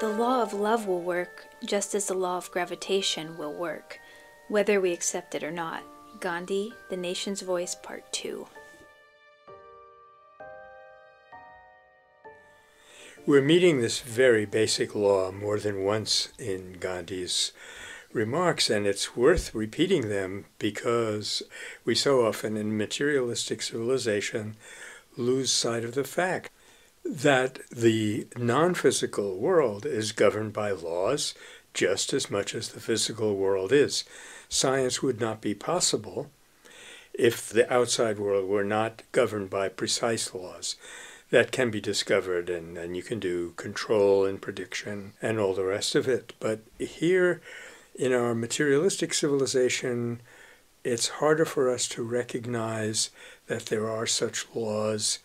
The law of love will work just as the law of gravitation will work, whether we accept it or not. Gandhi, The Nation's Voice, Part 2. We're meeting this very basic law more than once in Gandhi's remarks, and it's worth repeating them because we so often in materialistic civilization lose sight of the fact that the non physical world is governed by laws just as much as the physical world is. Science would not be possible if the outside world were not governed by precise laws that can be discovered, and, and you can do control and prediction and all the rest of it. But here in our materialistic civilization, it's harder for us to recognize that there are such laws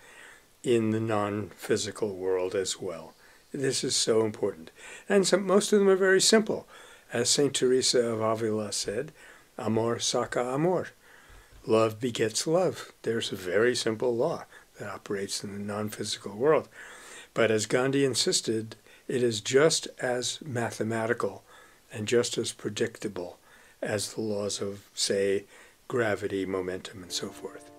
in the non physical world as well. This is so important. And some, most of them are very simple. As St. Teresa of Avila said, amor saca amor. Love begets love. There's a very simple law that operates in the non physical world. But as Gandhi insisted, it is just as mathematical and just as predictable as the laws of, say, gravity, momentum, and so forth.